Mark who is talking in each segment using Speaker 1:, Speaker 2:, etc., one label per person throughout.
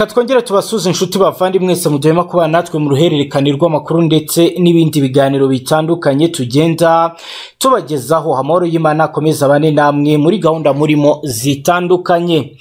Speaker 1: reka twongere tubasuze inshuti bavandimwe mwese muduhema kubana natwe mu ruhererekane rw'amakuru ndetse n'ibindi biganiro bitandukanye tugenda tubagezaho. Amahoro y'imana akomeza bane namwe muri gahunda murimo zitandukanye.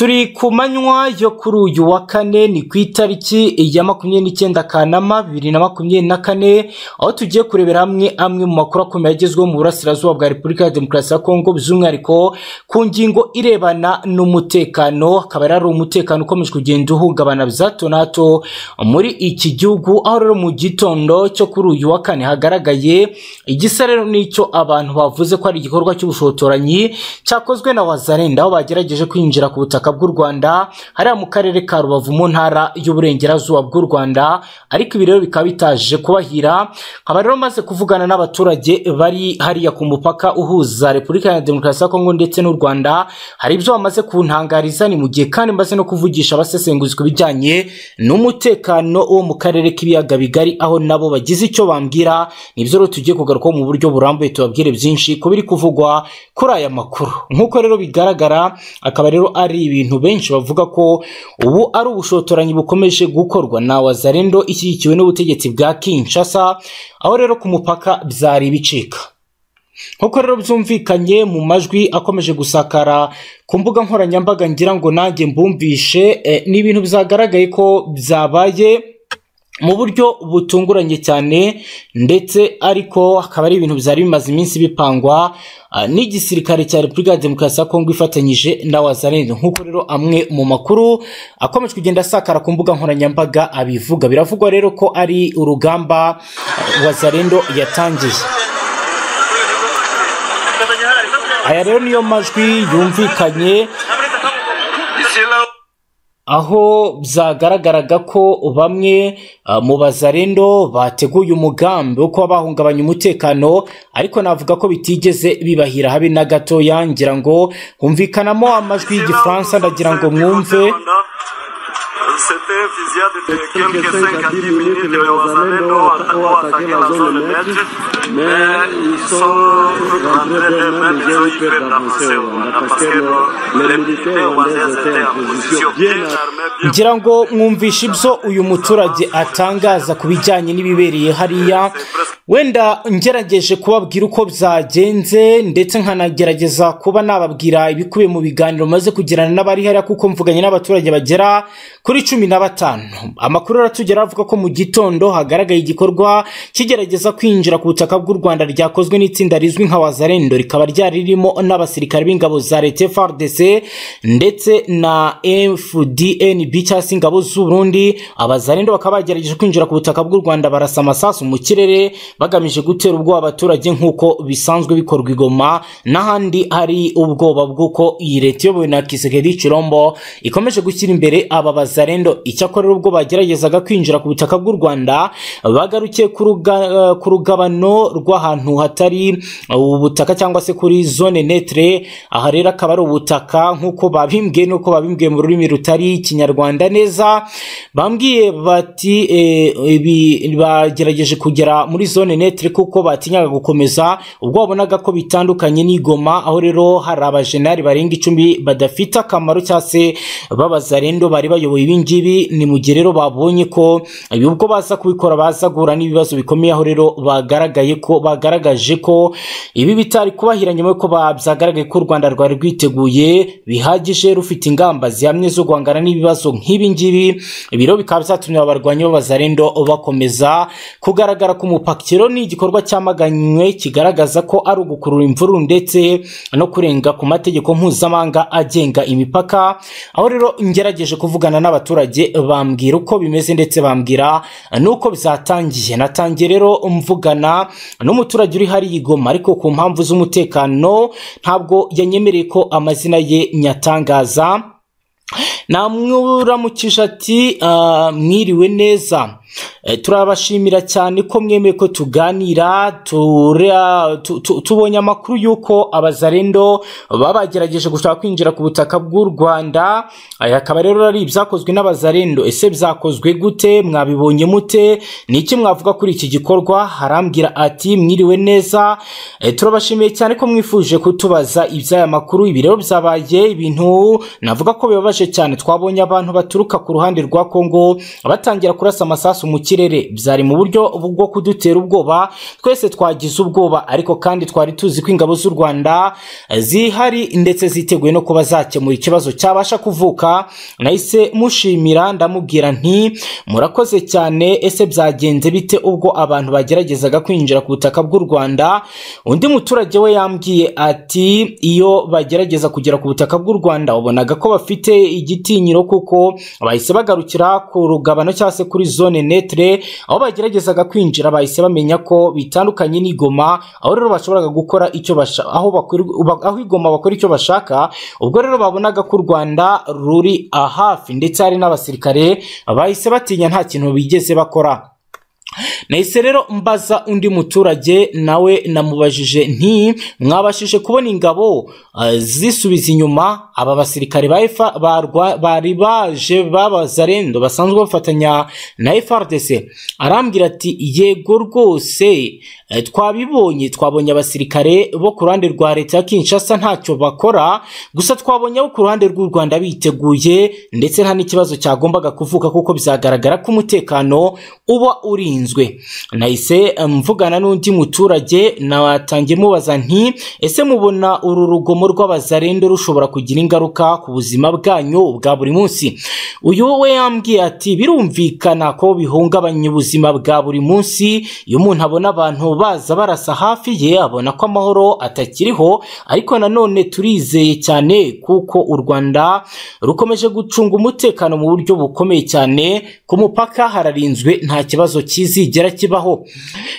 Speaker 1: Turi ku manywa yo kuri uyu wa kane ni ku itariki ya makumyabiri n'icyenda kanama bibiri na makumyabiri na kane aho tugiye kurebera hamwe amwe mu makuru akomeye agezweho mu burasirazuba bwa repubulika ya demokarasi ya kongo by'umwihariko ku ngingo irebana n'umutekano akaba ari umutekano ukomeje kugenda uhungabana bya hato na hato muri iki gihugu aho rero mu gitondo cyo kuri uyu wa kane hagaragaye igisa rero n'icyo abantu bavuze ko ari igikorwa cy'ubushotoranyi cyakozwe na wazarenda aho bagerageje kwinjira ku butaka bw'u Rwanda hariya mu karere ka Rubavu mu ntara y'uburengerazuba bw'u Rwanda ariko ibi rero bikaba bitaje kubahira nkaba rero maze kuvugana n'abaturage bari hariya ku mupaka uhuza Repubulika ya Demokarasi ya Kongo ndetse n'u Rwanda hari ibyo bamaze kuntangariza ni mu gihe kandi maze no kuvugisha abasesenguzi ku bijyanye n'umutekano wo mu karere k'ibiyaga bigari aho nabo bagize icyo bambwira ni byo rero tugiye kugarukaho mu buryo burambuye tubabwire byinshi ku biri kuvugwa kuri aya makuru. Nk'uko rero bigaragara akaba rero ari ibintu benshi bavuga ko ubu ari ubushotoranyi bukomeje gukorwa. Na wazarendo ishyigikiwe n'ubutegetsi bwa Kinshasa aho rero ku mupaka byari ibicika nk'uko rero byumvikanye mu majwi akomeje gusakara ku mbuga nkoranyambaga ngira ngo nanjye mbumvishe eh, ni ibintu byagaragaye ko byabaye mu buryo butunguranye cyane ndetse ariko akaba ari ibintu byari bimaze iminsi bipangwa n'igisirikare cya repubulika ya demokarasi ya kongo ifatanyije na wazarendo nk'uko rero amwe mu makuru akomeje kugenda asakara ku mbuga nkoranyambaga abivuga biravugwa rero ko ari urugamba wazarendo yatangiye. Aya rero niyo majwi yumvikanye aho byagaragaraga ko bamwe uh, mu bazarendo bateguye umugambi wo kuba bahungabanya umutekano ariko navuga ko bitigeze bibahira habe na gatoya ngira ngo humvikanamo amajwi y'igifaransa ndagira ngo mwumve.
Speaker 2: C'était fusillade de quelques 5 à 10 minutes. Les Wazalendo ont attaqué la zone neutre, mais ils sont rentrés d'eux-mêmes, ils ont eu peur d'avancer au Rwanda parce que les militaires rwandais étaient en position bien armés, bien
Speaker 1: ngira ngo mwumvishe ibyo uyu muturage atangaza ku bijyanye n'ibibereye hariya wenda ngerageje kubabwira uko byagenze ndetse nkanagerageza kuba nababwira ibikubiye mu biganiro maze kugirana n'abari hariya kuko mvuganye n'abaturage bagera kuri cumi na batanu. Amakuru aratugera avuga ko mu gitondo hagaragaye igikorwa kigerageza kwinjira ku butaka bw'u rwanda ryakozwe n'itsinda rizwi nka wazarendo rikaba ryari ririmo n'abasirikare b'ingabo za leta frdc ndetse na fdnb cyangwa se ingabo z'uburundi abazarendo bakaba bagerageje kwinjira ku butaka bw'u rwanda barasa amasasu mu kirere bagamije gutera ubwoba abaturage nk'uko bisanzwe bikorwa i goma n'ahandi hari ubwoba bw'uko iyi leta iyobowe na kisekedi cirombo ikomeje gushyira imbere aba bazarendo. Icyakora rero ubwo bageragezaga kwinjira ku butaka bw'u rwanda bagarukiye ku ruga- ku rugabano rw'ahantu hatari ubutaka cyangwa se kuri zone netre. Aha rero akaba ari ubutaka nk'uko babimbwiye n'uko babimbwiye mu rurimi rutari ikinyarwanda neza. Bambwiye bati ibi bagerageje kugera muri zone netre kuko batinyaga gukomeza ubwo wabonaga ko bitandukanye n'igoma aho rero hari abajenali barenga icumi badafite akamaro cyangwa se b'abazarendo bari bayoboye ibi ngibi ni mu gihe rero babonye ko ubwo baza kubikora baza guhura n'ibibazo bikomeye aho rero bagaragaye ko bagaragaje ko ibi bitari kubahira nyuma y'uko byagaragaye ko u rwanda rwari rwiteguye bihagije rufite ingamba zihamye zo guhangana n'ibibazo nk'ibi ngibi ibi rero bikaba byatumye abarwanyi b'abazarendo bakomeza kugaragara ku mupakiro ni igikorwa cyamaganywe kigaragaza ko ari ugukurura imvururu ndetse no kurenga ku mategeko mpuzamahanga agenga imipaka. Aho rero ngerageje kuvugana n'abaturage bambwira uko bimeze ndetse bambwira n'uko byatangiye natangiye rero mvugana n'umuturage uri hariya i Goma ariko ku mpamvu z'umutekano ntabwo yanyemereye ko amazina ye nyatangaza. Namwuramukije ati "Ah, mwiriwe neza. Turabashimira cyane ko mwemeye ko tuganira tubonye amakuru y'uko abazarendo baba bagerageje gushaka kwinjira ku butaka bw'u rwanda. Akaba rero ari ibyakozwe n'abazarendo. Ese byakozwe gute? Mwabibonye mute? Ni iki mwavuga kuri iki gikorwa? Harambwira ati mwiriwe neza. Turabashimiye cyane ko mwifuje kutubaza iby'aya makuru. Ibi rero byabaye ibintu navuga ko bibabaje cyane. Twabonye abantu baturuka ku ruhande rwa kongo batangira kurasa amasasu mu kirere. Byari mu buryo bwo kudutera ubwoba twese twagize ubwoba. Ariko kandi twari tuzi ko ingabo z'u rwanda zihari ndetse ziteguye no kuba zakemura ikibazo cyabasha kuvuka. Nahise mushimira ndamubwira nti murakoze cyane ese byagenze bite ubwo abantu bageragezaga kwinjira ku butaka bw'u rwanda? Undi muturage we yambwiye ati iyo bagerageza kugera ku butaka bw'u rwanda wabonaga ko bafite igitinyiro kuko bahise bagarukira ku rugabano cyangwa se kuri zone netre aho bageragezaga kwinjira bahise bamenya ko bitandukanye n'igoma aho rero bashoboraga gukora icyo aho aho igoma bakora icyo bashaka ubwo rero babonaga ko u rwanda ruri hafi ndetse hari n'abasirikare bahise batinya nta kintu bigeze bakora. Nahise rero mbaza undi muturage nawe namubajije nti mwabashije kubona ingabo zisubiza inyuma? Aba basirikare bari baje b'abazarendo basanzwe bafatanya na frdc arambwira ati yego rwose twabibonye twabonye abasirikare bo ku ruhande rwa leta ya kinshasa ntacyo bakora gusa twabonye abo ku ruhande rw'u rwanda biteguye ndetse nta n'ikibazo cyagombaga kuvuka kuko byagaragara ko umutekano uba urinzwe nahise mvugana n'undi muturage natangiye mubaza nti ese mubona uru rugomo rw'abazarendo rushobora kugira ingaruka ku buzima bwanyu bwa buri munsi? Uyu we yambwiye ati birumvikana ko bihungabanya ubuzima bwa buri munsi. Iyo umuntu abona abantu baza barasa hafi ye abona ko amahoro atakiriho. Ariko nanone turizeye cyane kuko u rwanda rukomeje gucunga umutekano mu buryo bukomeye cyane. Ku mupaka hararinzwe nta kibazo kizigera kibaho.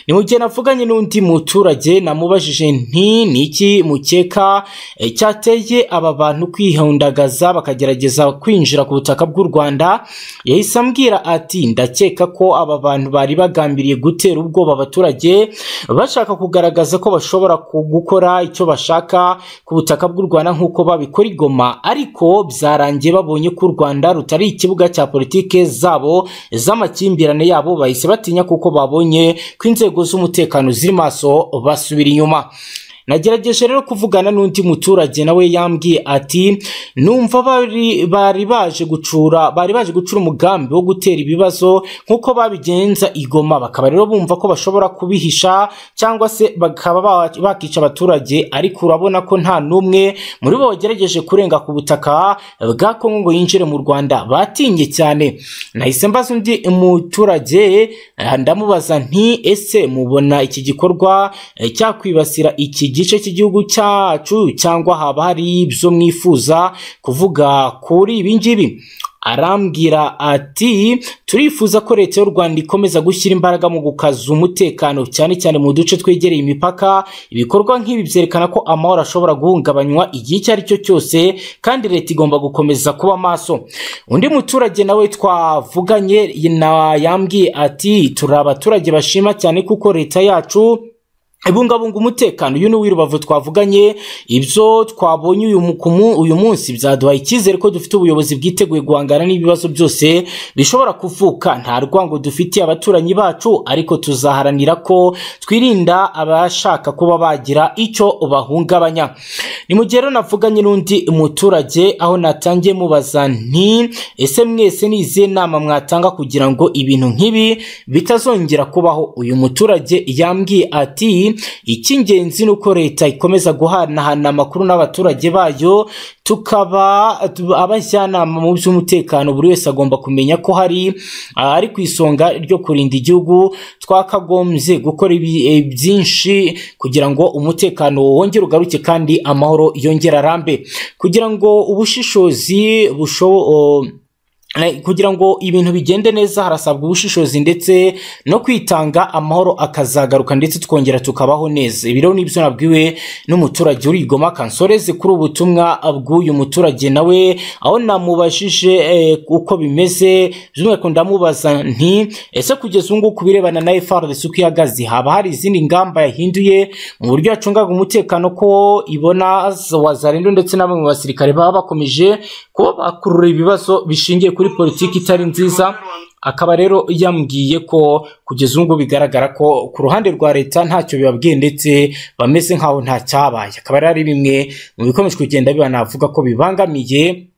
Speaker 1: Ni mu gihe navuganye n'undi muturage namubajije nti ni iki mukeka cyateye aba bantu kwihundagaza bakagerageza kwinjira ku butaka bw'u rwanda yahise ambwira ati ndakeka ko aba bantu bari bagambiriye gutera ubwoba abaturage bashaka kugaragaza ko bashobora gukora icyo bashaka ku butaka bw'u rwanda nk'uko babikora igoma. Ariko byarangiye babonye ko u rwanda rutari ikibuga cya politike zabo z'amakimbirane yabo bahise batinya kuko babonye ko inzego z'umutekano ziri maso basubira inyuma. Nagerageje rero kuvugana n'undi muturage nawe yambwiye ati numva bari baje gucura bari baje gucura umugambi wo gutera ibibazo nk'uko babigenza igoma bakaba rero bumva ko bashobora kubihisha cyangwa se bakaba bakica abaturage. Ariko urabona ko nta n'umwe muri bo wagerageje kurenga ku butaka bwa kongo ngo yinjire mu rwanda. Batinye cyane. Nahise mbaza undi muturage ndamubaza nti ese mubona iki gikorwa cyakwibasira iki gice cy'igihugu cyacu cyangwa haba hari ibyo mwifuza kuvuga kuri ibi ngibi. Arambwira ati turifuza ko leta y'u rwanda ikomeza gushyira imbaraga mu gukaza umutekano cyane cyane mu duce twegereye imipaka. Ibikorwa nk'ibi byerekana ko amahoro ashobora guhungabanywa igihe icyo ari cyo cyose kandi leta igomba gukomeza kuba maso. Undi muturage nawe twavuganye yambwiye ati turi abaturage bashima cyane kuko leta yacu ibungabunga umutekano. Uyu ni uw'irubavu twavuganye. Ibyo twabonye uyu munsi byaduhaye icyizere ko dufite ubuyobozi bwiteguye guhangana n'ibibazo byose bishobora kuvuka. Nta rwango dufitiye abaturanyi bacu ariko tuzaharanira ko twirinda abashaka kuba bagira icyo bahungabanya ni mu gihe rero navuganye n'undi muturage aho natangiye mubaza nti ese mwese ni izihe nama mwatanga kugira ngo ibintu nk'ibi bitazongera kubaho? Uyu muturage yambwiye ati icy'ingenzi ni uko leta ikomeza guhanahana amakuru n'abaturage bayo tukaba abajyanama mu by'umutekano buri wese agomba kumenya ko hari ari ku isonga ryo kurinda igihugu. Twakagombye gukora byinshi kugira ngo umutekano wongere ugaruke kandi amahoro yongere arambe. Kugira ngo ubushishozi bushobo Eh, kugira ngo ibintu bigende neza harasabwa ubushishozi ndetse no kwitanga amahoro akazagaruka ndetse tukongera tukabaho neza. Ibi rero ni byo nabwiwe n'umuturage uri i Goma kansoreze kuri ubu butumwa bw'uyu muturage. Nawe aho namubajije eh, uko bimeze by'umwihariko ndamubaza nti ese kugeza ubu ngubu ku birebana na FARDC uko ihagaze haba hari izindi ngamba yahinduye mu buryo yacungaga umutekano ko ibona wazarendo ndetse na bamwe mu basirikare baba bakomeje kuba bakurura ibibazo bishingiye kuri politiki itari nziza akaba rero yambwiye ko kugeza ubu ngubu bigaragara ko ku ruhande rwa leta ntacyo bibabwiye ndetse bameze nk'aho nta cyabaye. Akaba ari bimwe mu bikomeje kugenda biba navuga ko bibangamiye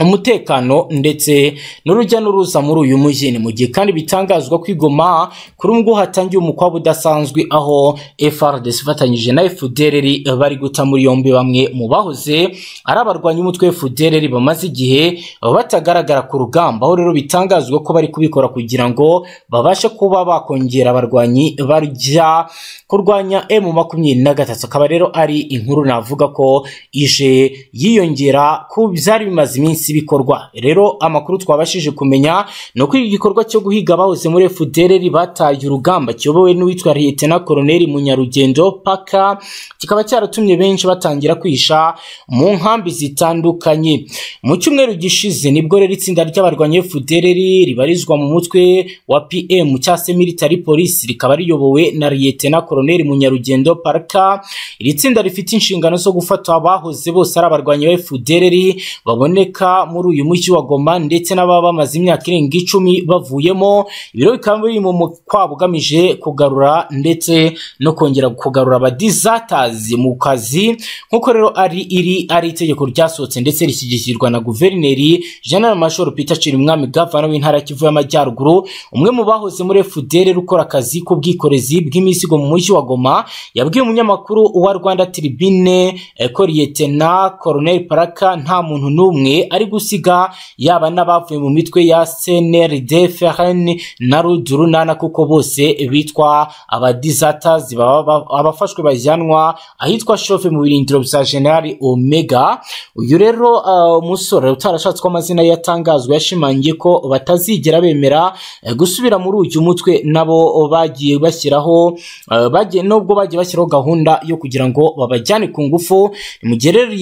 Speaker 1: umutekano ndetse n'urujya n'uruza muri uyu mujyi ni mu gihe kandi bitangazwa ko igoma kuri ubu ngubu hatangiye umukwabo udasanzwe aho FRDC ifatanyije na FDLR bari guta muri yombi bamwe mu bahoze ari abarwanya umutwe FDLR bamaze igihe batagaragara ku rugamba. Aho rero bitangazwa ko bari kubikora kugira ngo babashe kuba bakongera abarwanyi barya kurwanya M makumyabiri na gatatu. Akaba rero ari inkuru navuga ko ije yiyongera ku byari bimaze iminsi bikorwa rero amakuru twabashije kumenya ni uko iki gikorwa cyo guhiga abahoze muri FDLR bataye urugamba kiyobowe n'uwitwa Lieutenant Colonel Munyarugendo paka kikaba cyaratumye benshi batangira kwisha mu nkambi zitandukanye. Mu cyumweru gishize ni bwo rero itsinda ry'abarwanyi FDLR ribarizwa mu mutwe wa PM cyangwa se military police rikaba riyobowe na Lieutenant Colonel Munyarugendo Parka iri tsinda rifite inshingano zo gufata abahoze bose ari abarwanyi ba FDLR baboneka muri uyu mujyi wa Goma ndetse n'ababa bamaze imyaka irenga icumi bavuyemo. Ibiro bikaba biri mu mukwabo ugamije kugarura ndetse no kongera kugarura abadizatazi mu kazi. Nk'uko rero ari iri ari itegeko ryasohotse ndetse rishyigikirwa na guverineri General Major Peter Chirimwami gavana w'intara Kivu y'Amajyaruguru umwe mu bahoze muri FDLR ukora akazi k'ubwikorezi bw'imizigo mu mujyi wa Goma yabwiye umunyamakuru wa Rwanda Tribune eh, ko Lieutenant Colonel Paraka nta muntu n'umwe ari gusiga yaba n'abavuye mu mitwe ya CNRD FRN na Rudurunana kuko bose bitwa abadizaters baba abafashwe bajyanwa ahitwa Shofe mu birindiro bya General Omega. Uyu rero umusore uh, utarashatse ko amazina yatangazwa yashimangiye ko batazigera bemera uh, gusubira muri uyu mutwe nabo bagiye bashyiraho uh, nubwo bagiye bashyiraho gahunda yo kugira ngo babajyane ku ngufu. Mu gihe rero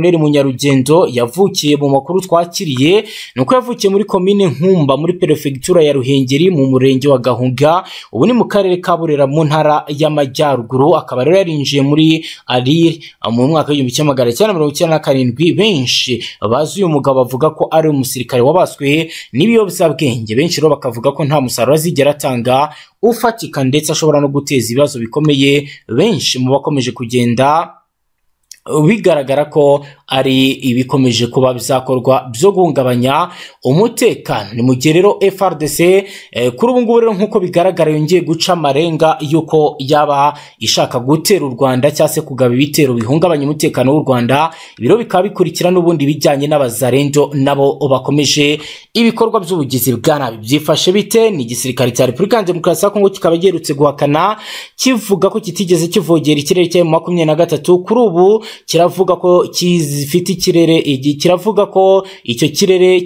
Speaker 1: Colonel Munyarugendo yavukiye mu makuru twakiriye nuko yavukiye muri komine Nkumba muri perefegitura ya Ruhengeri mu murenge wa Gahunga ubu ni mu karere ka Burera mu ntara y'Amajyaruguru akaba rero yarinjiye muri Alir mu mwaka w'igihumbi kimwe magana cyenda mirongo icyenda na karindwi. Benshi bazi uyu mugabo bavuga ko ari umusirikare wabaswe n'ibiyobyabwenge. Benshi rero bakavuga ko nta musaruro azigera atanga ufatika ndetse ashobora no guteza ibibazo bikomeye. Benshi mu bakomeje kugenda bigaragara ko ari ibikomeje kuba bizakorwa byo guhungabanya umutekano. Ni mu gihe rero FRDC eh, kuri ubu ngubu rero nk'uko bigaragara yongeye guca amarenga y'uko yaba ishaka gutera u Rwanda cyangwa se kugaba ibitero bihungabanya umutekano w'u Rwanda ibiro bikaba bikurikira n'ubundi bijyanye n'abazarendo nabo bakomeje ibikorwa by'ubugizi bwa nabi. Byifashe bite? Ni igisirikare cya Repubulika ya Demokarasi ya Kongo kikaba giherutse guhakana kivuga ko kitigeze kivogera ikirere cya makumyabiri na gatatu. Kuri ubu kiravuga ko kizifite ikirere. Kiravuga ko icyo kirere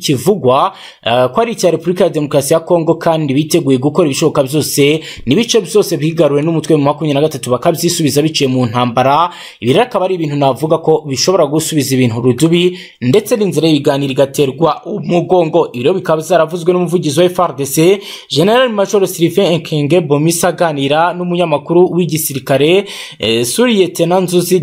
Speaker 1: kivugwa uh, ko ari icya Repubulika ya Demokarasi ya Kongo kandi biteguye gukora ibishoboka byose n'ibice byose byigaruwe n'umutwe mu makumyabiri na gatatu bakabyisubiza biciye mu ntambara. Ibi rero akaba ari ibintu navuga ko bishobora gusubiza ibintu rudubi ndetse n'inzira y'ibiganiro igaterwa umugongo. Ibi rero bikaba zaravuzwe n'umuvugizi wa FRDC General Major Sylvain Ekenge Bomisa aganira n'umunyamakuru w'igisirikare eh, Suri Lieutenant Nzuzi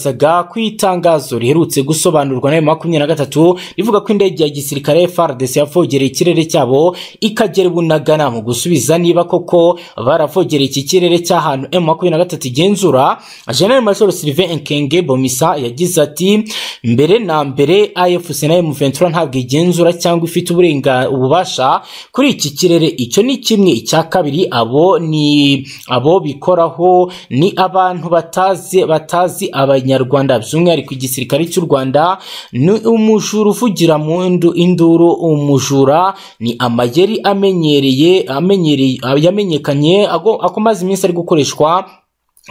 Speaker 1: Yamubazaga ku itangazo riherutse gusobanurwa na makumyabiri na gatatu rivuga ko indege ya gisirikare FARDC yavogereye ikirere cyabo ikagera bunagana mu gusubiza niba koko baravogereye iki kirere cy'ahantu M makumyabiri na gatatu igenzura. General Major Sylvain Nkenge Bomisa yagize ati mbere na mbere AFC na M23 ntabwo igenzura cyangwa ifite uburenga ububasha kuri iki kirere. Icyo ni kimwe. Icya kabiri abo ni abo bikoraho ni abantu batazi batazi abanyarwanda by'umwihariko igisirikare cy'u Rwanda ni umujura uvugira mu induru. Umujura ni amayeri amenyereye yamenyekanye akomaze iminsi ari gukoreshwa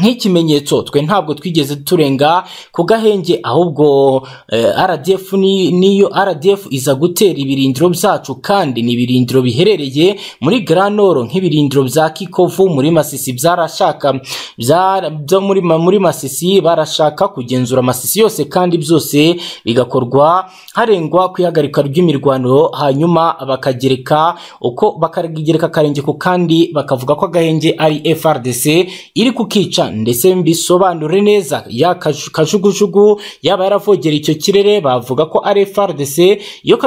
Speaker 1: nk'ikimenyetso twe ntabwo twigeze turenga ku gahenge ahubwo eh, rdf ni- niyo rdf iza gutera ibirindiro byacu kandi ni ibirindiro biherereye muri granoro nk'ibirindiro bya kikovu muri masisi byarashaka bya- byo muri, ma- muri masisi barashaka kugenzura masisi yose kandi byose bigakorwa harengwa ku ihagarika ry'imirwano hanyuma bakagereka uko bakagereka akarenge ku kandi bakavuga ko agahenge ari frdc iri kukica. Ndetse mbisobanure neza. Ya kaju- kajugujugu yaba yaravogera icyo kirere bavuga ko ari frdc iyo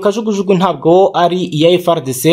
Speaker 1: kajugujugu ntabwo ari iya frdc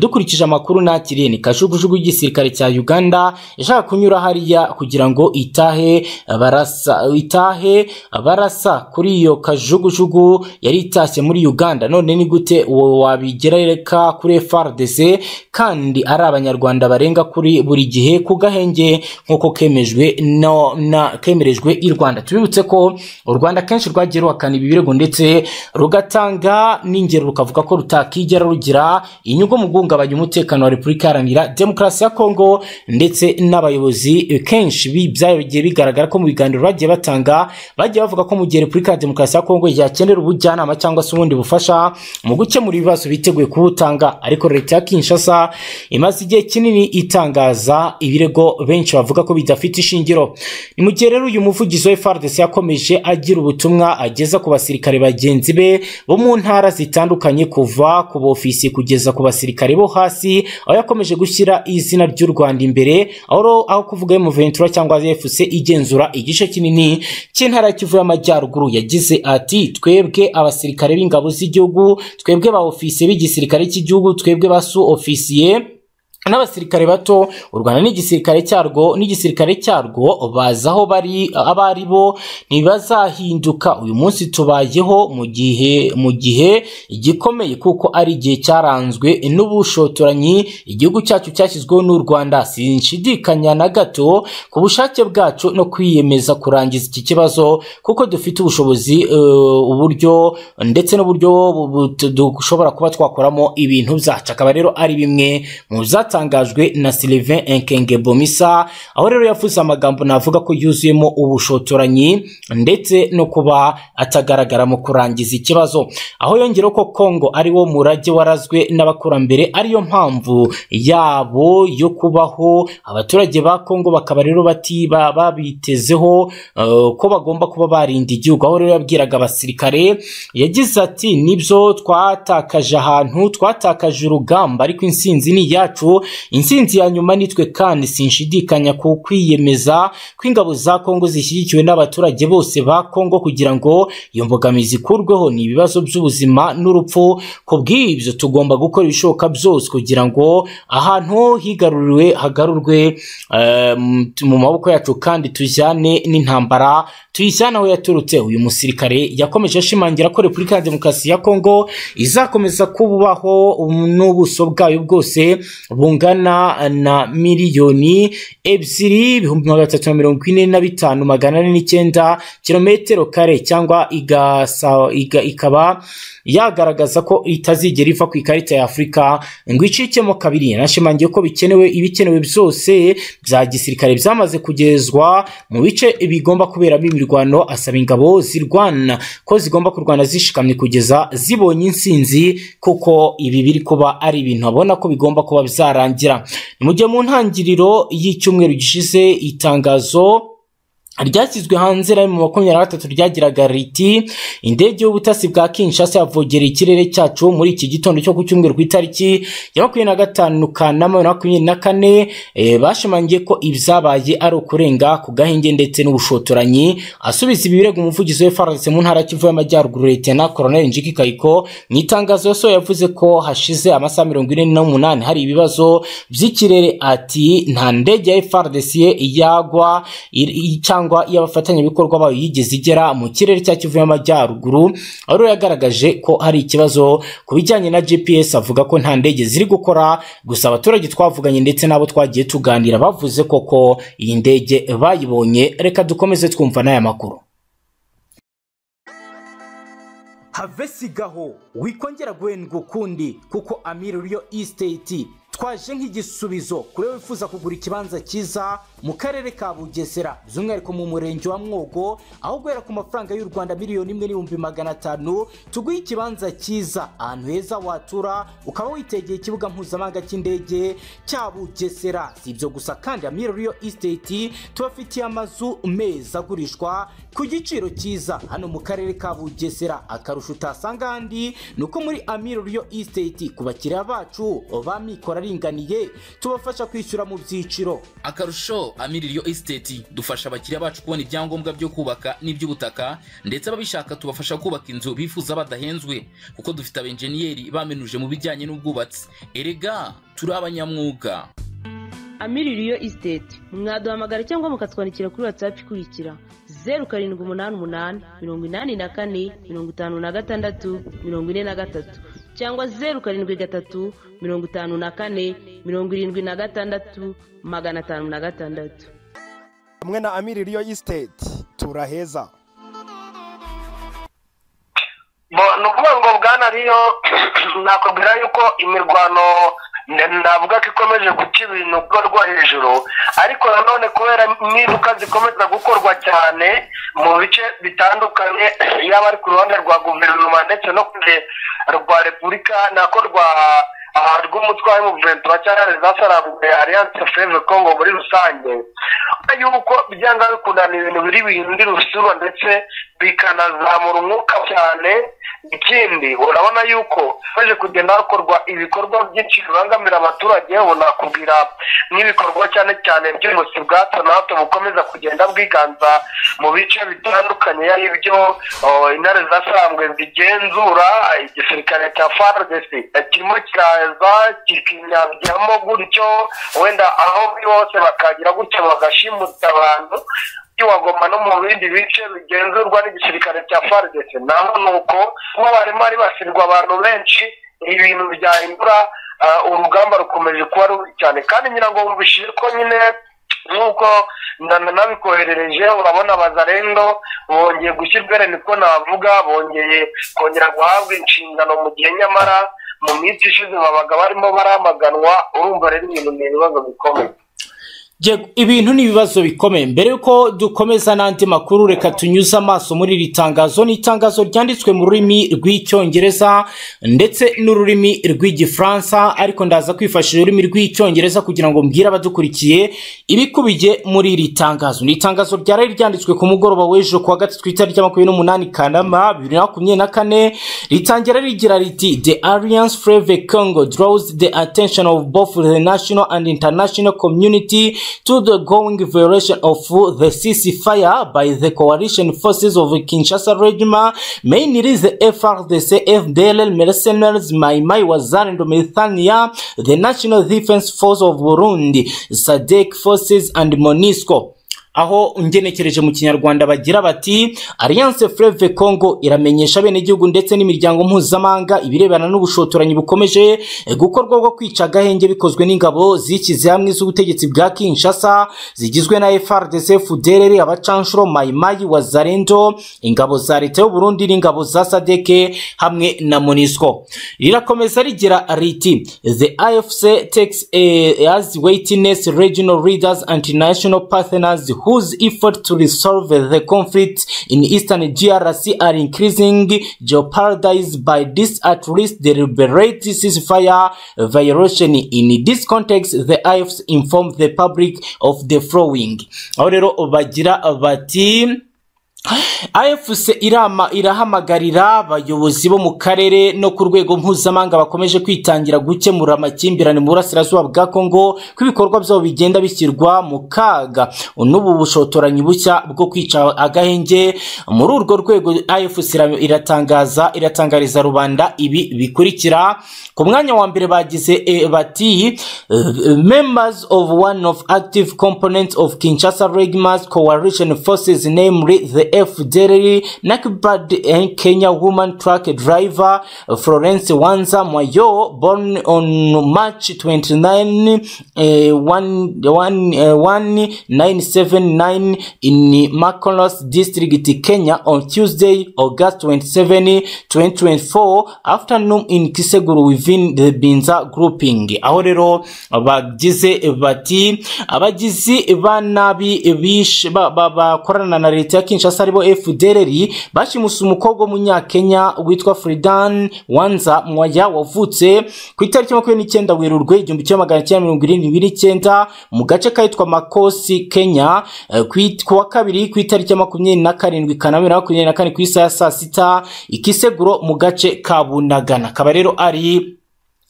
Speaker 1: dukurikije amakuru nakiriye ni kajugujugu y'igisirikare cya uganda ishaka kunyura hariya kugira ngo itahe barasa itahe barasa kuri iyo kajugujugu yari itashye muri uganda. None ni gute uwo wabigereka kuri frdc kandi ari abanyarwanda barenga kuri buri gihe ku gahenge nk'uko kemejwe no, na kemerejwe i rwanda. Tubibutse ko u rwanda kenshi rwagiye ruhakana ibi birego ndetse rugatanga n'ingero rukavuga ko rutakigera rugira inyungu mu guhungabanya umutekano wa repubulika iharanira demokarasi ya kongo ndetse n'abayobozi kenshi byagiye bigaragara ko mu biganiro bagiye batanga bagiye bavuga ko mu gihe repubulika ya demokarasi ya kongo yakenera ubujyanama cyangwa se ubundi bufasha mu gukemura ibibazo biteguye kubutanga ariko leta ya kinshasa imaze igihe kinini itangaza ibirego benshi bavuga ko bidafite ishingiro. Ni mu gihe rero uyu muvugizi wa frdc yakomeje agira ubutumwa ageza ku basirikare bagenzi be bo mu ntara zitandukanye kuva ku bofisiye kugeza ku basirikare bo hasi aho yakomeje gushyira izina ry'u rwanda imbere aho aho kuvuga M23 cyangwa fc igenzura igice kinini cy'intara kivu y'amajyaruguru. Yagize ati twebwe abasirikare b'ingabo z'igihugu twebwe ba ofisiye b'igisirikare cy'igihugu twebwe ba su ofisiye n'abasirikare bato u rwanda n'igisirikare cyarwo n'igisirikare cyarwo bazi aho bari abo ari bo ntibazahinduka. Uyu munsi tubayeho mu gihe mu gihe gikomeye kuko ari igihe cyaranzwe n'ubushotoranyi. Igihugu cyacu cyashyizweho n'u rwanda. Sinshidikanya na gato ku bushake bwacu no kwiyemeza kurangiza iki kibazo kuko dufite ubushobozi eh, uburyo ndetse n'uburyo bu- bu- dushobora kuba twakoramo ibintu byacu. Akaba rero ari bimwe mu byatangajwe na Sylvain Enkenge Bomisa aho rero yavuze amagambo navuga ko yuzuyemo ubushotoranyi ndetse no kuba atagaragara mu kurangiza ikibazo. Aho yongeraho ko Kongo ari wo murage warazwe n'abakurambere ariyo mpamvu yabo yo kubaho. Abaturage ba Kongo bakaba rero bati ba- babitezeho eh, ko bagomba kuba barinda igihugu. Aho rero yabwiraga abasirikare yagize ati ni byo twatakaje ahantu twatakaje urugamba ariko insinzi ni iyacu insinzi ya nyuma nitwe kandi sinshidikanya ku kwiyemeza kw'ingabo za kongo zishyigikiwe n'abaturage bose ba kongo kugira ngo iyo mbogamizi ikurweho ni ibibazo by'ubuzima n'urupfu. Ku bw'ibyo tugomba gukora ibishoboka byose kugira ngo ahantu higaruriwe hagarurwe eh, mu maboko yacu kandi tujyane n'intambara tuyijyane aho yaturutse. Uyu musirikare yakomeje ashimangira ko repubulika ya demokarasi ya kongo izakomeza kubaho n'ubuso bwayo bwose bungana na miliyoni ebyiri ibihumbi magana atatu na mirongo ine na bitanu magana ane n'icyenda kilometero kare cyangwa ikaba yagaragaza ko itazigera iva ku ikarita ya afurika ngo icikemo kabiri yanashimangiye ko bikenewe ibikenewe byose bya gisirikare byamaze kugezwa mu bice bigomba kuberamo imirwano asaba ingabo zirwana ko zigomba kurwana zishikamye kugeza zibonye insinzi kuko ibi biri kuba ari ibintu abona ko bigomba kuba byarangira. Ni mu gihe mu ntangiriro y'icyumweru gishize itangazo ryashyizwe hanze rari mu makumyabiri na gatatu ryagiraga riti indege y'ubutasi bwa kinshasa yavogereye ikirere cyacu muri iki gitondo cyo ku cyumweru ku itariki ya makumyabiri na gatanu kanama na makumyabiri na kane. Eh, bashimangiye ko ibyabaye ari ukurenga ku gahenge ndetse n'ubushotoranyi. Asubiza ibi birego umuvugizi we FARDC mu ntara Kivu y'Amajyaruguru Lieutenant Colonel Njiki Kayiko mu itangazo yasohoye yavuze ko hashize amasaha mirongo ine n'umunani hari ibibazo by'ikirere. Ati nta ndege ya FARDC yagwa iri- cyangwa y'abafatanyabikorwa bayo yigeze igera mu kirere cya Kivu y'Amajyaruguru rero yagaragaje ko hari ikibazo ku bijyanye na GPS avuga ko nta ndege ziri gukora gusa abaturage twavuganye ndetse n'abo twagiye tuganira bavuze koko iyi ndege bayibonye reka dukomeze twumva n'aya makuru. Have sigaho wikongera guhendwa ukundi kuko amiri riyo isiteti twaje nk'igisubizo kuri wifuza kugura ikibanza cyiza mu karere ka bugesera. By'umwihariko mu murenge wa mwogo aho guhera ku mafaranga y'u rwanda miliyoni imwe n'ibihumbi magana atanu tuguhe ikibanza cyiza. Ahantu heza watura ukaba witegeye ikibuga mpuzamahanga cy'indege cya bugesera. Si ibyo gusa kandi amiro riyo isiteti tubafitiye amazu meza agurishwa ku giciro cyiza. Hano mu karere ka bugesera akarusho utasanga ahandi ni uko muri amiro riyo isiteti ku bakiriya bacu ba mikoro aringaniye tubafasha kwishyura mu byiciro.
Speaker 3: Akarusho amiririyo esiteti dufasha abakiriya bacu kubona ibyangombwa byo kubaka n'iby'ubutaka ndetse ababishaka tubafasha kubaka inzu bifuza badahenzwe kuko dufite abenjeniyeri bamenuje mu bijyanye n'ubwubatsi. Erega turi abanyamwuga.
Speaker 4: Amiririyo isiteti mwaduhamagara cyangwa mukatwandikira kuri watsapu ikurikira zeru karindwi umunani umunani mirongo inani na kane mirongo itanu na gatandatu mirongo ine na gatatu. Cyangwa zeru karindwi gatatu mirongo itanu na kane mirongo irindwi na gatandatu magana atanu na gatandatu.
Speaker 5: Hamwe na amiririyo isiteti turaheza.
Speaker 6: Ni ukuvuga ngo bwana riyo nakubwira yuko imirwano navuga ko ikomeje guca ibintu ku rwo hejuru ariko nanone kubera impinduka zikomeza gukorwa cyane mu bice bitandukanye yaba ari ku ruhande rwa guverinoma ndetse no rwa repubulika nako rwa rw'umutwe wa emuventura cyangwa zasarambuye alliance feve congo muri rusange. Yuko byanga bikunda ni ibintu biri bindi rusura ndetse bikanazamura umwuka cyane. Ikindi urabona yuko haje kugenda hakorwa ibikorwa byinshi bibangamira abaturage ubu nakubwira nk'ibikorwa cyane cyane by'ubusi bwa hato na hato bukomeza kugenda bwiganza mu bice bitandukanye y'ibyo intare zasambwe zigenzura igisirikare cya fardc kirimo kiraza kikinyabiramo gutyo wenda aho biri hose bakagira gutyo bagashimuta abantu wagoma no mu bindi bice bigenzurwa n'igisirikare cya fardc naho ni uko kuba barimo basirwa abantu benshi ibintu byahindura urugamba rukomeje kuba rubi cyane. Kandi ngo wumvishije ko nyine nk'uko nabikoherereje urabona bazarendo bongeye gushyirwa niko navuga bongeye kongera guhabwa inshingano mu gihe nyamara mu minsi ishize babaga barimo baramaganwa urumva rero ibintu ni ibibazo bikomeye.
Speaker 1: Ibintu ni ibibazo bikomeye. Mbere yuko dukomeza n'andi makuru reka tunyuze amaso muri iri tangazo. Ni itangazo ryanditswe mu rurimi rw'icyongereza ndetse n'ururimi rw'igifaransa ariko ndaza kwifashisha ururimi rw'icyongereza kugira ngo mbwire abadukurikiye ibikubiye muri iri tangazo. Ni itangazo ryari ryanditswe ku mugoroba w'ejo kuwa gatatu itariki makumyabiri n'umunani kanama bibiri na makumyabiri na kane. Ritangira rigira riti the alliance fleve congo draws the attention of both the national and international community to the going violation of the ceasefire by the coalition forces of Kinshasa regime, mainly the FRDC, FDLL, mercenaries, Mai Mai Wazalendo, Methania, the National Defense Force of Burundi, SADC forces and MONUSCO. Aho ngenekereje mu kinyarwanda bagira bati alliance fleve congo iramenyesha abenegihugu ndetse n'imiryango mpuzamahanga ibirebana n'ubushotoranyi bukomeje gukorwa bwo kwica agahenge bikozwe n'ingabo zishyize hamwe z'ubutegetsi bwa kinshasa zigizwe na frdc fuderere abacanshuro mayimayi wa zarendo ingabo za leta y'uburundi n'ingabo za sadeke hamwe na monisco. Rirakomeza rigira riti the afc takes a, as witness regional leaders and international partners whose effort to resolve the conflict in eastern DRC are increasing jeopardized by this at least deliberate ceasefire violation. In this context, the IFs informed the public of the following. Aho rero bagira bati afc irama irahamagarira abayobozi bo mu karere no ku rwego mpuzamahanga bakomeje kwitangira gukemura amakimbirane mu burasirazuba bwa kongo ko ibikorwa byabo bigenda bishyirwa mu kaga. N'ubu bushotoranyi bushya bwo kwica agahenge. Muri urwo rwego afc iratangaza iratangariza rubanda ibi bikurikira. Ku mwanya wa mbere bagize e, bati members of one of active components of kinshasa regmas coalition forces namely the fdr nakbad kenya woman truck driver florence wanza mwayo born on march 29 eh, one- one- eh, 1979 in macolos district kenya on tuesday august 27 2024 afternoon in kiseguru within the binza grouping. Aho rero bagize bati abagizi ba nabi bishe- ba- ba- bakorana na leta ya kinshasa ari bo fdr bashimuse umukobwa w'umunyakenya witwa fridan wanza mwaya wavutse ku itariki makumyabiri n'icyenda werurwe igihumbi kimwe magana cyenda mirongo irindwi n'icyenda mu gace kahitwa makosi kenya eh, ku wa kabiri ku itariki ya makumyabiri na karindwi kanama bibiri na makumyabiri na kane ku isaha ya saa sita ikiseguro mu gace ka bunagana. Akaba rero ari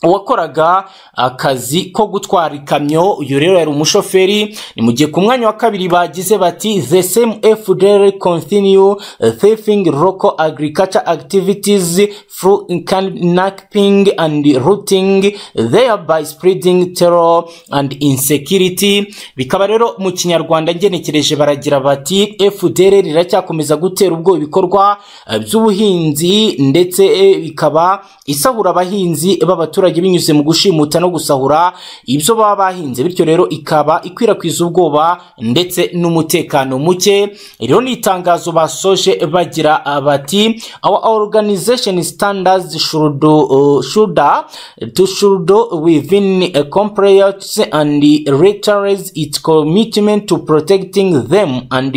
Speaker 1: uwakoraga akazi ko gutwara ikamyo uyu rero yari umushoferi ni mu gihe ku mwanya wa kabiri bagize bati the same fdr continue thieving local agriculture activities through kidnapping and routing thereby spreading terror and insecurity. Bikaba rero mu kinyarwanda ngenekereje baragira bati fdr riracyakomeza gutera ubwoba ibikorwa by'ubuhinzi ndetse bikaba isahura abahinzi b'abaturage binyuze mu gushimuta no gusahura ibyo baba bahinze. Bityo rero ikaba ikwirakwiza ubwoba ndetse n'umutekano muke. Rero ni itangazo basoje bagira bati our organization standards should, uh, should, to should within a compliance and reiterates its commitment to protecting them and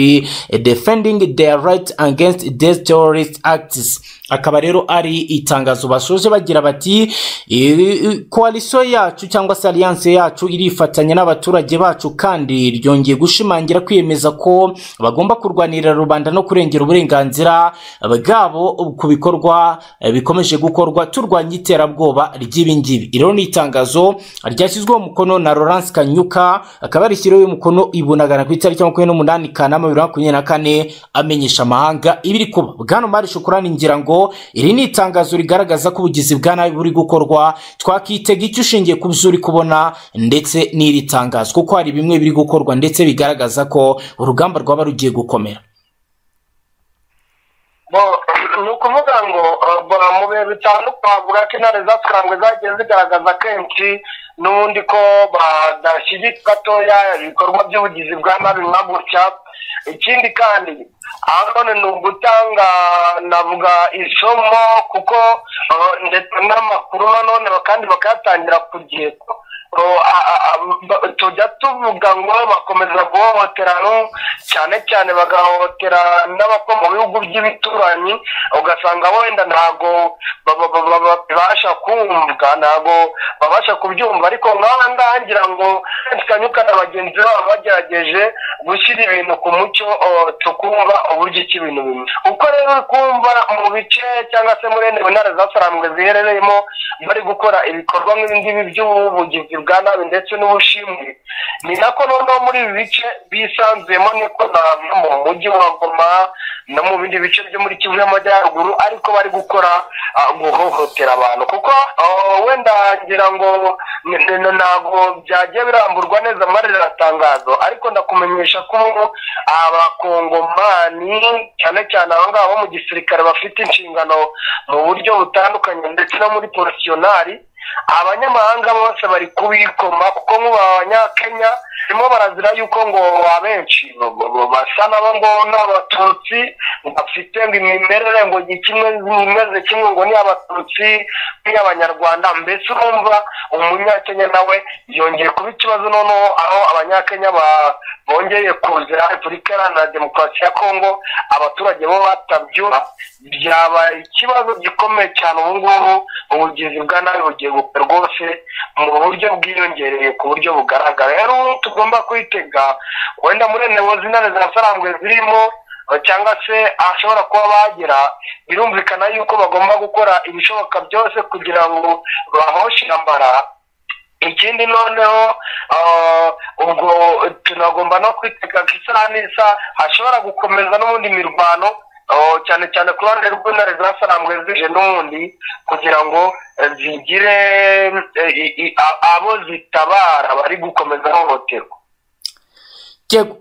Speaker 1: defending their rights against these terrorist acts. Akaba rero ari itangazo basoje bagira bati "Eh, koalisiyo yacu cyangwa se alliance yacu irifatanya n'abaturage bacu kandi ryongeye gushimangira kwiyemeza ko bagomba kurwanirira rubanda no kurengera uburenganzira bwabo ku bikorwa bikomeje gukorwa turwanya iterabwoba ry'ibingibi. Iri ni itangazo ryashyizweho umukono na Laurence Kanyuka akaba yarishyiriweho umukono ibunagana ku itariki ya makumyabiri n'umunani Kanama bibiri na makumyabiri na kane amenyesha amahanga ibiri kuba. Bwana Mari Shukurani ngira ngo iri ni itangazo rigaragaza ko ubugizi bwa nabi buri gukorwa twakitega icyo ushingiye ku byo uri kubona ndetse n'iri tangazo. Kuko hari bimwe biri gukorwa ndetse bigaragaza ko urugamba rwaba rugiye gukomera.
Speaker 6: Ni ukuvuga ngo uh, mu bihe bitandukanye bavuga ko intare zacuranzwe zagiye zigaragaza kenshi n'ubundi ko badashyigikira gatoya ibikorwa by'ubugizi bwa nabi nka gutya ikindi kandi aha none ni ugutanga navuga isomo kuko uh, ndetse n'amakuru nanone kandi bakayatangira ku gihe. Tujya tuvuga ngo bakomeza guhohotera cyane cyane bagahohotera n'abakora mu bihugu by'ibituranyi ugasanga wenda ntabwo ba- ba- ba- ba- babasha kumva ntabwo babasha kubyumva. Ariko nk'aha ngaha ngira ngo kanyuka na bagenzi babo bagerageje gushyira ibintu ku mucyo tukumva uburyo ki ibintu bimwe. Uko rero kumva mu bice cyangwa se muri ntara zasaramwe ziherereyemo bari gukora ibikorwa nk'ibingibi by'ubugizi bwa nabi ndetse n'ubushimwe. Ni nako noneho muri ibi bice bisanzuyemo niko navuga mu mujyi wa goma no mu bindi bice byo muri kivu y'amajyaruguru ariko bari gukora ah, guhohotera abantu. Kuko ah, wenda ngira ngo ntabwo byagiye biramburwa neza muri ririya tangazo. Ariko ndakumenyesha ko abakongomani cyane cyane aba ngaba bo mu gisirikare bafite inshingano mu buryo butandukanye ndetse no muri porofesiyonari abanyamahanga bose bari kubikoma kuko nk'ubu abanyakenya barimo barazira yuko ngo abenshi basa nabo ngo ni abatutsi bafite ngo imimerere ngo ni kimwe imeze kimwe ngo ni abatutsi nk'iy'abanyarwanda mbese urumva umunyakenya nawe yongeye kuba ikibazo noneho aho abanyakenya ba- bongeye kuzira repubulika iharanira demokarasi ya kongo abaturage bo batabyura byaba ikibazo gikomeye cyane ubu ngubu ubugizi bwa nabi bugiye rwose mu buryo bwiyongereye ku buryo bugaragara. Rero tugomba kwitega wenda muri ntego z'intare zasarambwe zirimo cyangwa se ahashobora kuba bagera birumvikana yuko bagomba gukora ibishoboka byose kugira ngo bahoshe intambara. Ikindi noneho ah, ubwo tunagomba no kwitega ko isaha n'isaha hashobora gukomeza n'ubundi mirwano cyane cyane ku ruhande rw'intare zasarambwe zije n'ubundi kugira ngo eh, zigire eh, a- abo zitabara bari gukomeza hohoterwa
Speaker 1: Yego,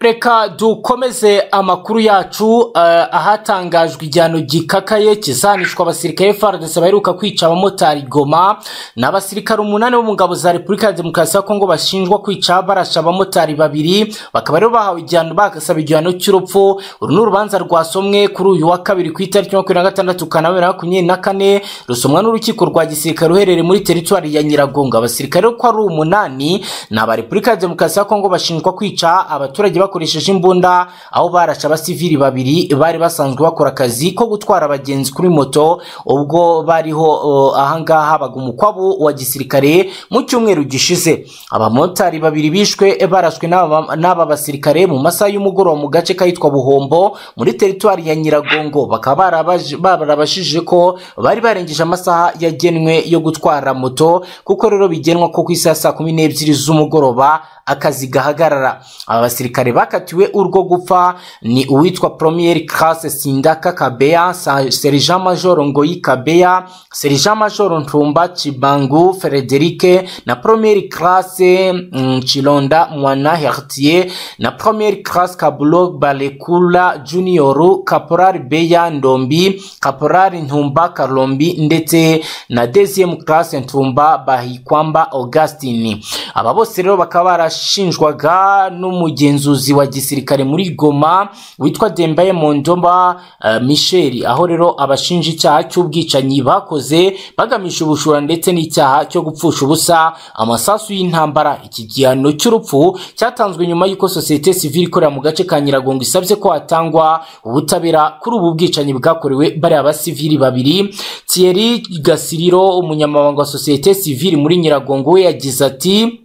Speaker 1: reka dukomeze amakuru yacu eh, ahatangajwe igihano gikakaye kizahanishwa abasirikare FARDC baheruka kwica abamotari Goma n'abasirikare umunani bo mu ngabo za Repubulika ya Demokarasi ya Kongo bashinjwa kwica barasha abamotari babiri bakaba rero bahawe igihano bagasaba igihano cy'urupfu. Uru ni urubanza rwasomwe kuri uyu wa kabiri ku itariki makumyabiri na gatandatu kanama makumyabiri na kane rusomwa n'urukiko rwa gisirikare ruherereye muri teritwari ya Nyiragongo. Abasirikare uko ari umunani ni aba Repubulika ya Demokarasi ya Kongo bashinjwa kwica abaturage bakoresheje imbunda aho barashe abasivili babiri bari basanzwe bakora akazi ko gutwara abagenzi kuri moto ubwo bariho ahangaha habaga umukwabu wa gisirikare mu cyumweru gishize. Abamotari babiri bishwe barashwe n'aba basirikare mu masaha y'umugoroba mu gace kahitwa Buhombo muri teritwari ya Nyiragongo. Bakaba barabashije ko bari barengeje amasaha yagenwe yo gutwara moto kuko rero bigenwa ko ku isaha saa kumi n'ebyiri z'umugoroba akazi gahagarara. Aba basirikare bakatiwe urwo gupfa ni uwitwa premier classe sindaka kabeya Sa- sergent major ngoyi kabeya sergent major ntumba chibangu frederike na premier classe mm, chilonda mwana hertier na premier classe kabulo balekula junior caporal beya ndombi caporal ntumba kalombi ndetse na deuxième classe ntumba bahikwamba augustine. Aba bose rero bakaba barashinjwaga n'umugenzuzi wa gisirikare muri goma witwa dembaye mondomba uh, michel. Aho rero abashinja icyaha cy'ubwicanyi bakoze bagamije ubujura ndetse n'icyaha cyo gupfusha ubusa amasasu y'intambara. Iki gihano cy'urupfu cyatanzwe nyuma y'uko sosiyete sivile ikorera mu gace ka nyiragongo isabye ko hatangwa ubutabera kuri ubu bwicanyi bwakorewe bariya basivili babiri. Thierry gasiriro umunyamabanga wa sosiyete sivile muri nyiragongo we yagize ati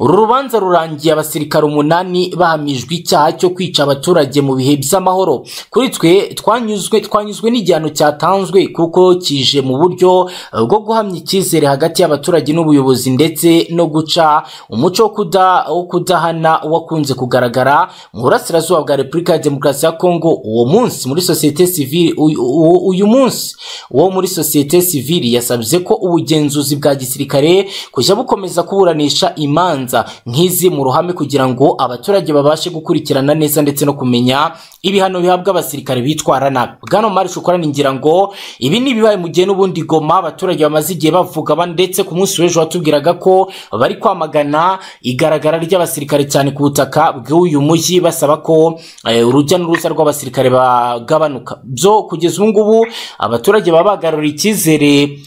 Speaker 1: uru rubanza rurangiye abasirikare umunani bahamijwe icyaha cyo kwica abaturage mu bihe by'amahoro. Kuri twe twanyuzwe twanyuzwe n'igihano cyatanzwe kuko kije mu buryo bwo guhamya icyizere hagati y'abaturage n'ubuyobozi ndetse no guca. Umuco wo kuda- wo kudahana wakunze kugaragara mu burasirazuba bwa repubulika ya demokarasi ya kongo uwo munsi muri sosiyete sivile uyu- munsi. Wo muri sosiyete sivile yasabye ko ubugenzuzi bwa gisirikare kujya bukomeza kuburanisha imanza nk'izi mu ruhame kugira ngo abaturage babashe gukurikirana neza ndetse no kumenya ibihano bihabwa abasirikare bitwara nabi bwana mari shukorani ngira ngo ibi ni ibibaye mu gihe n'ubundi goma abaturage bamaze igihe bavuga ba- ndetse ku munsi w'ejo watubwiraga ko bari kwamagana igaragara ry'abasirikare cyane ku butaka bw'uyu mujyi basaba ko eh, urujya n'uruza rw'abasirikare bagabanuka. Byo kugeza ubu ngubu abaturage baba bagarura icyizere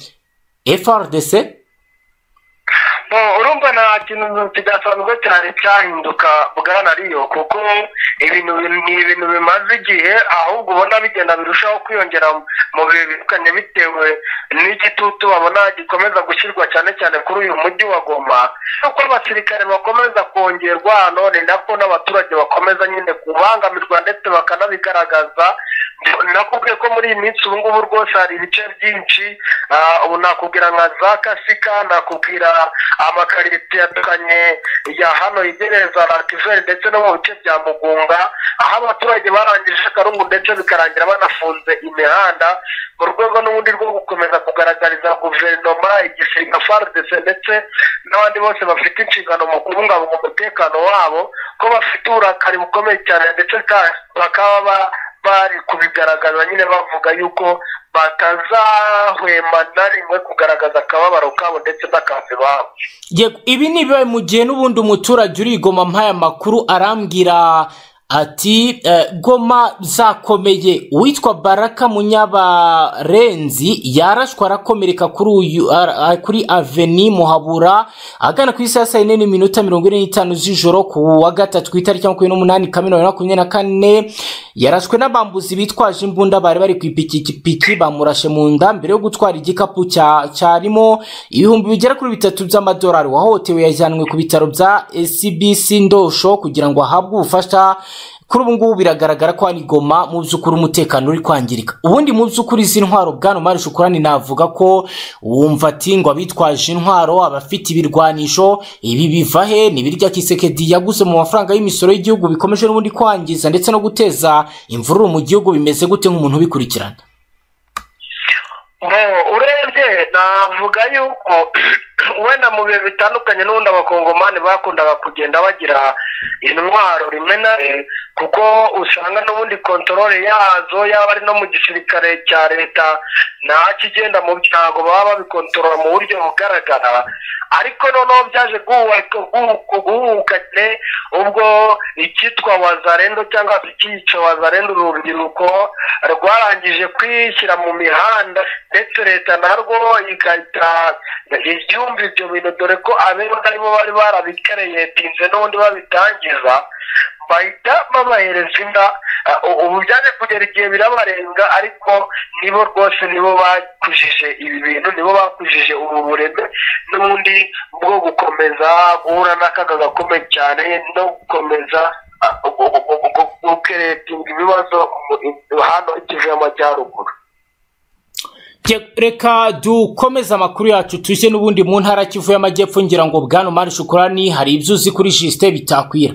Speaker 1: FRDC
Speaker 6: urumva nta kintu kidasanzwe cyane cyahinduka bwana riyo kuko ibintu bi- ni ibintu bimaze igihe ahubwo ubona bigenda birushaho kwiyongera mu bihe bitandukanye bitewe n'igitutu babona gikomeza gushyirwa cyane cyane kuri uyu mujyi wa goma. Uko abasirikare bakomeza kongerwa none nako n'abaturage bakomeza nyine kubangamirwa ndetse bakanabigaragaza nakubwiye ko muri iyi minsi ubu ngubu rwose hari ibice byinshi ah, ubu nakubwira nka za kasika nakubwira amakaritsiye atandukanye ya hano yegereye za rakiveri ndetse no mu bice bya mugunga aho abaturage barangije akarungu ndetse bikarangira banafunze imihanda mu rwego n'ubundi rwo gukomeza kugaragariza guverinoma igisirikare FARDC ndetse n'abandi bose bafite inshingano mu kubungabunga umutekano wabo ko bafite uburakari bukomeye cyane ndetse bakaba ba- bari kubigaragaza nyine bavuga yuko batazahwema na rimwe kugaragaza akababaro kabo ndetse n'akazi babo.
Speaker 1: Ibi ni ibibaye mu gihe n'ubundi umuturage urigoma mpaye amakuru arambwira ati eh, goma zakomeye. Uwitwa baraka munyabarenzi yarashwe arakomereka kuri uyu kuri aveni muhabura agana ku isaha saa yine n'iminota mirongo ine n'itanu z'ijoro ku wa gatatu ku itariki makumyabiri n'umunani kamena na makumyabiri na kane. Yarashwe n'abambuzi bitwaje imbunda bari bari ku ipikipiki bamurashe mu nda mbere yo gutwara igikapu cya cyarimo ibihumbi bigera kuri bitatu by'amadolari wahohotewe yajyanwe ku bitaro bya cbc ndosho kugira ngo ahabwe ubufasha. Kuri ubu ngubu biragaragara ko hano Goma mu by'ukuri umutekano uri kwangirika. Ubundi mu by'ukuri izi ntwaro bwana mari shukurani navuga ko wumva ati ngo abitwaje intwaro abafite ibirwanisho ibi biva he? Ni birya kisekedi yaguze mu mafaranga y'imisoro y'igihugu bikomeje n'ubundi kwangiza ndetse no guteza imvururu mu gihugu bimeze gute nk'umuntu ubikurikirana?
Speaker 6: Urebye navuga yuko wenda mu bihe bitandukanye n'ubundi abakongomani bakundaga kugenda bagira intwaro rimwe na rimwe kuko usanga n'ubundi kontorore yazo yaba ari no mu gisirikare cya leta nta kigenda mu byago baba babikontorora mu buryo bugaragara. Ariko noneho byaje guhukanye ubwo icyitwa wazarendo cyangwa se icyica wazarendo uru rubyiruko rwarangije kwishyira mu mihanda ndetse leta narwo igahita ibyumva ibyo bintu dore ko abenshi ari bo bari barabikereyetinze n'ubundi babitangiza bahita babahereza inda. Ubu byaje kugera igihe birabarenga ariko nibo rwose nibo bakujije ibi bintu nibo bakujije ubu bureme n'ubundi bwo gukomeza guhura n'akaga gakomeye cyane no gukomeza gukeretinga ibibazo hano ikivu y'amajyaruguru.
Speaker 1: Reka dukomeze amakuru yacu tujye n'ubundi mu ntara kivu y'amajyepfo ngira ngo bwana mari shukurani hari ibyo uzi kuri jisite bitakwira.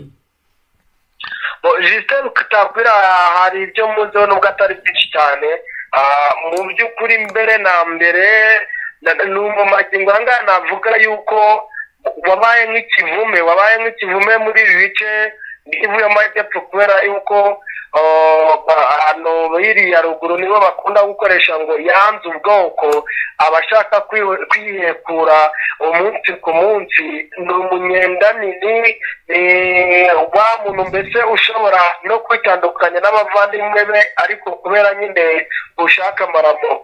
Speaker 6: Jisite bitakwira hari ibyo muzeho nubwo atari byinshi cyane. Mu by'ukuri mbere na mbere ni magingo aha ngaha navuga yuko wabaye nk'ikivume wabaye nk'ikivume muri ibi bice by'ivu y'amajyepfo kubera yuko hano hiriya ruguru nibo bakunda gukoresha ngo yanze ubwoko abashaka kwihekura umunsi ku munsi ni umunyenda nini ni wa muntu mbese ushobora no kwitandukanya n'abavandimwe be ariko kubera nyine ushaka amaramo.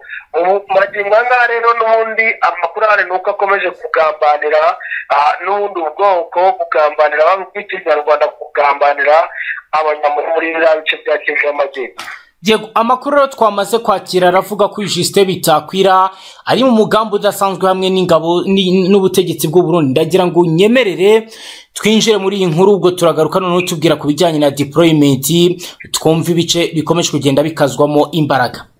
Speaker 6: Magingo aha rero n'ubundi amakuru ahari ni uko akomeje kugambanira n'ubundi ubwoko kugambanira baba bw'ikinyarwanda kugambanira abanyamuri muri biriya bice bya kivu y'amajyepfo
Speaker 1: amakuru rero twamaze kwakira aravuga ko jisite bitakwira ari mu mugambi udasanzwe hamwe n'ingabo n'ubutegetsi Burundi. Ndagira ngo nyemerere twinjire muri iyi nkuru ubwo turagaruka noneho tubwira ku bijyanye na deployment twumva ibice bikomeje kugenda bikazwamo imbaraga.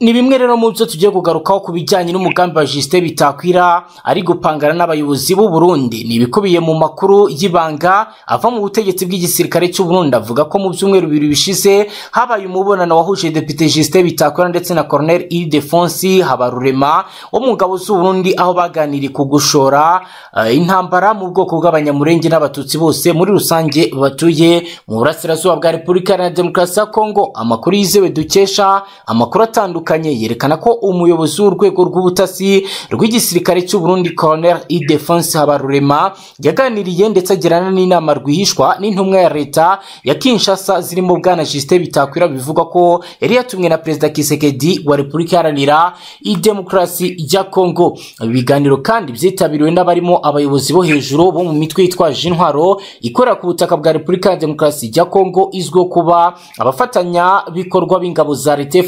Speaker 1: Ni bimwe rero mu byo tugiye kugarukaho ku bijyanye n'umugambi wa jisite bitakwira ari gupangana n'abayobozi b'u Burundi. Ni ibikubiye mu makuru y'ibanga ava mu butegetsi bw'igisirikare cy'u Burundi. Avuga ko mu byumweru bibiri bishize habaye umubonano wahuje depite jisite bitakwira ndetse na colonel Ildefonsi Habarurema wo mu ngabo z'u Burundi aho baganiriye ku gushora uh, intambara mu bwoko bw'abanyamurenge n'abatutsi bose muri rusange batuye mu burasirazuba bwa Repubulika Iharanira Demokarasi ya Kongo amakuru yizewe dukesha amakuru atandukanye yerekana ko umuyobozi w'urwego rw'ubutasi rw'igisirikare cy'u Burundi Colonel Ildefonse Habarurema yaganiriye ndetse agirana n'inama rwihishwa n'intumwa ya leta ya Kinshasa zirimo bwana Justin Bitakwira bivuga ko yari yatumwe na Perezida Kisekedi wa Repubulika Iharanira Demokarasi ya Kongo ibiganiro kandi byitabiriwe n'abarimo abayobozi bo hejuru bo mu mitwe yitwaje intwaro ikorera ku butaka bwa Repubulika ya Demokarasi ya Kongo izwiho kuba abafatanya bikorwa b'ingabo za leta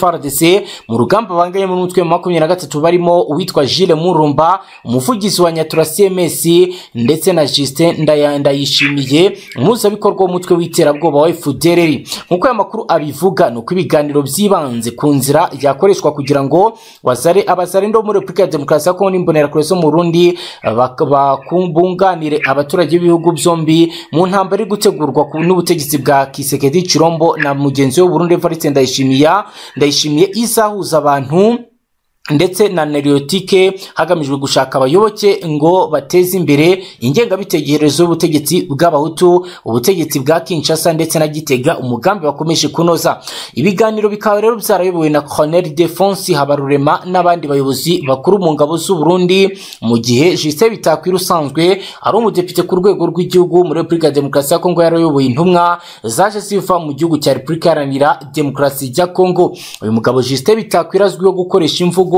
Speaker 1: Mu rugamba banganye mu mutwe wa makumyabiri na gatatu barimo uwitwa Gilles Murumba umuvugizi wa Nyatura CMS ndetse na Justin Ndayishimiye umuhuzabikorwa w'umutwe w'iterabwoba wa FDLR nk'uko aya makuru abivuga ni uko ibiganiro byibanze ku nzira yakoreshwa kugira ngo wazare abazarendo muri Repubulika ya Demokarasi ya Kongo n'imbonerakure zo mu Burundi bakubunganire abaturage b'ibihugu byombi mu ntambara iri gutegurwa n'ubutegetsi bwa Kisekedi Chirombo na mugenzi we Burundi Evariste Ndayishimiye ndayishimiye izahuza abantu ndetse na neriyotike hagamijwe gushaka abayoboke ngo bateze imbere ingengabitekerezo y'ubutegetsi bw'abahutu ubutegetsi bwa kinshasa ndetse na gitega umugambi bakomeje kunoza. Ibiganiro bikaba rero byarayobowe na colonel defonsi habarurema n'abandi bayobozi bakuru mu ngabo z'u Burundi mu gihe jise bitakwira usanzwe ari umudepite ku rwego rw'igihugu muri repubulika ya demokarasi ya kongo yarayoboye intumwa zaje ziva mu gihugu cya repubulika iharanira demokarasi ya kongo. Uyu mugabo jise bitakwira azwiho gukoresha imvugo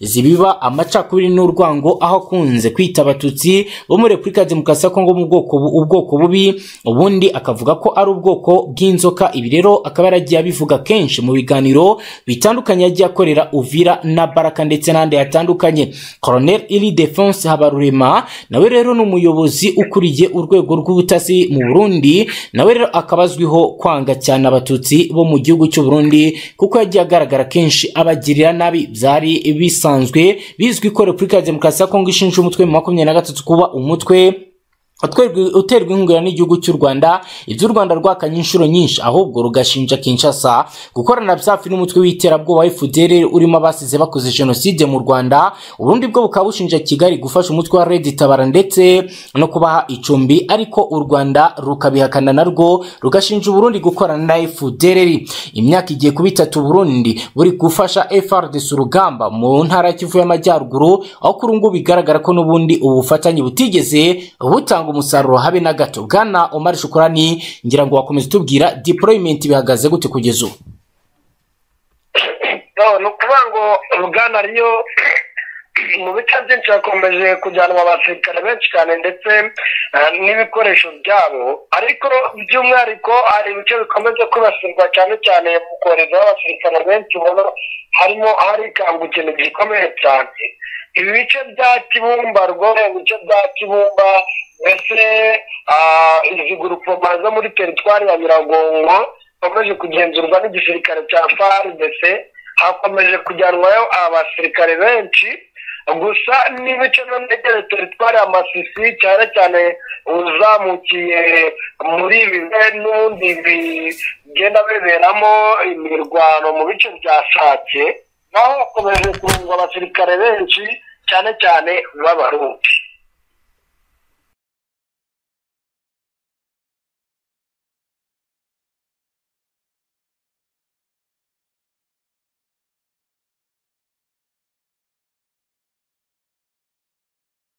Speaker 1: zibiba amacakubiri n'urwango aho akunze kwita abatutsi bo muri repubulika demokarasi ya kongo mu bwoko ubwoko bubi ubundi akavuga ko ari ubwoko bw'inzoka. Ibi rero akaba yaragiye abivuga kenshi mu biganiro bitandukanye yagiye akorera uvira na baraka ndetse n'ahandi hatandukanye colonel iri defense habarurema nawe rero ni umuyobozi ukuriye urwego rw'ubutasi mu burundi nawe rero akaba azwiho kwanga cyane abatutsi bo mu gihugu cy'u burundi kuko yagiye agaragara kenshi abagirira nabi byari bisanzwe bizwi ko repubulika ya demokarasi ya kongo ishinja umutwe mu makumyabiri na gatatu kuba umutwe. Uterwa inkunga n'igihugu cy'u rwanda ibyo u rwanda rwakanye inshuro nyinshi ahubwo rugashinja kinshasa gukorana byafi n'umutwe w'iterabwoba fdr urimo abasize bakoze jenoside mu rwanda uburundi bwo bukaba bushinja kigali gufasha umutwe wa red tabara ndetse no kubaha icumbi ariko u rwanda rukabihakana narwo rugashinja uburundi gukorana na fdr imyaka igiye kuba itatu burundi buri gufasha frdc urugamba mu ntara ya kivu y'amajyaruguru aho kuri ubu ngubu bigaragara ko n'ubundi ubu bufatanye butigeze butanga umusaruro habe na gato. Bwana omar shukurani ngira ngo wakomeza utubwira deployment bihagaze gute kugeza ubu?
Speaker 6: Ni ukuvuga ngo bwana riyo mu bice byinshi hakomeje kujyanwa abasirikare benshi cyane ndetse eh, n'ibikoresho byabo. Ariko by'umwihariko hari ibice bikomeje kwibasirwa cyane cyane mu koherezaho abasirikare benshi ubona harimo harikanga ikintu gikomeye cyane. Ibi bice bya kibumba rwose ibice bya kibumba mbese ah, izi gurupoma zo muri teritwari ya nyiragongo zikomeje kugenzurwa n'igisirikare cya fardc hakomeje kujyanwayo abasirikare benshi gusa n'ibice n'integere teritwari ya masisi cyane cyane uzamukiye muri ibi bihe n'ubundi bigenda biberamo imirwano mu bice bya sake naho hakomeje kurungwa abasirikare benshi cyane cyane b'abarundi.